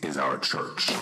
Is our church.